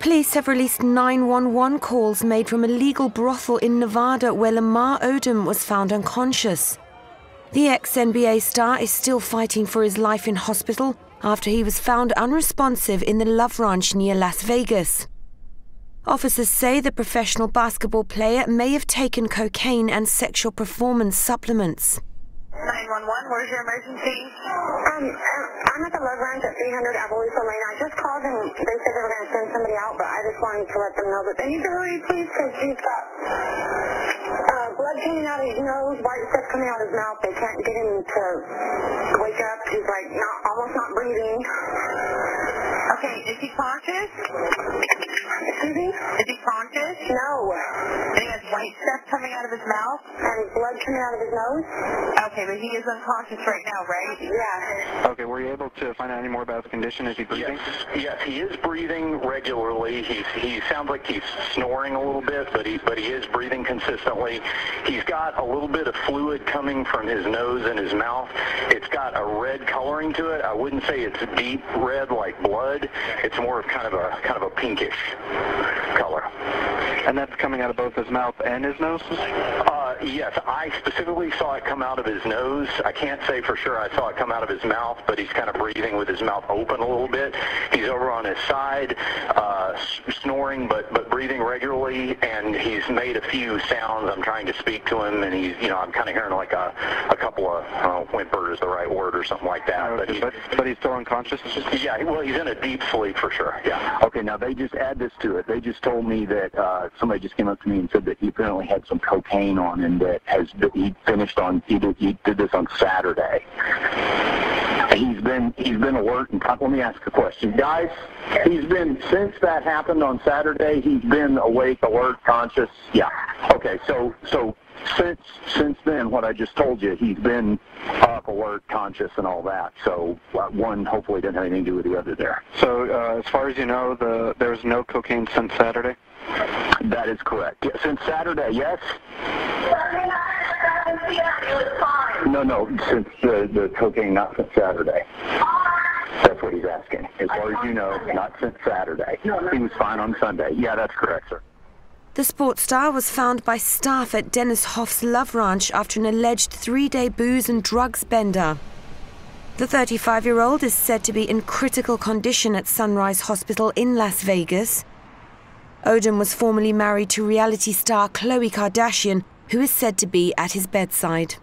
Police have released 911 calls made from a legal brothel in Nevada where Lamar Odom was found unconscious. The ex NBA star is still fighting for his life in hospital after he was found unresponsive in the Love Ranch near Las Vegas. Officers say the professional basketball player may have taken cocaine and sexual performance supplements. 911, where's your emergency? Um, I'm at the Love Ranch at 300 Appaloosa Lane. I just called and they said they were going to send somebody out, but I just wanted to let them know that they need to hurry, please, because he's got uh, blood coming out of his nose, white stuff coming out of his mouth. They can't get him to wake up. He's like not, almost not breathing. Okay, is he conscious? Excuse me? Is he conscious? No. And he has white stuff coming out of his mouth? And blood coming out of his nose? Okay, but he is unconscious right now, right? Yeah. Okay, were you able to find out any more about his condition? Is he breathing? Yes, yes, he is breathing regularly. He's he sounds like he's snoring a little bit, but he but he is breathing consistently. He's got a little bit of fluid coming from his nose and his mouth. It's got a red coloring to it. I wouldn't say it's deep red like blood. It's more of kind of a kind of a pinkish color. And that's coming out of both his mouth and his nose? Yes, I specifically saw it come out of his nose. I can't say for sure I saw it come out of his mouth, but he's kind of breathing with his mouth open a little bit. He's over on his side, uh, snoring, but but breathing regularly, and he's made a few sounds. I'm trying to speak to him, and he's, you know, I'm kind of hearing like a, a couple of, I don't know, whimper is the right word or something like that. Okay, but, he, but, but he's still unconscious? yeah, well, he's in a deep sleep for sure. Yeah. Okay, now they just add this to it. They just told me that uh, somebody just came up to me and said that he apparently had some cocaine on him that has he finished on. He did, he did this on Saturday. He's been he's been alert and let me ask a question, guys. He's been since that happened on Saturday. He's been awake, alert, conscious. Yeah. Okay. So so since since then, what I just told you, he's been up, alert, conscious, and all that. So uh, one hopefully didn't have anything to do with the other there. So uh, as far as you know, the there was no cocaine since Saturday? That is correct. Since Saturday, yes. No, no, since the, the cocaine, not since Saturday. That's what he's asking. As far as you know, not since Saturday. He was fine on Sunday. Yeah, that's correct, sir. The sports star was found by staff at Dennis Hof's Love Ranch after an alleged three day booze and drugs bender. The 35 year old is said to be in critical condition at Sunrise Hospital in Las Vegas. Odom was formerly married to reality star Khloe Kardashian, who is said to be at his bedside.